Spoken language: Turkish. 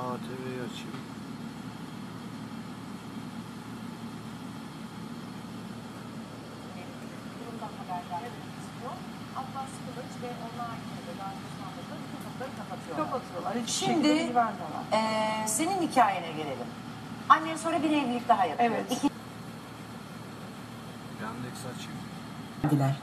ATV'yi açayım. durumdan istiyor. Abbas Kılıç ve daha kapıları kapatıyorlar. Kapatıyorlar. Hiç şey Şimdi şekilde eee, senin hikayene gelelim. Annen sonra bir evlilik daha yapıyor. Evet. İki Yandex açayım. verdiler.